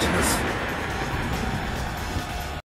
きます。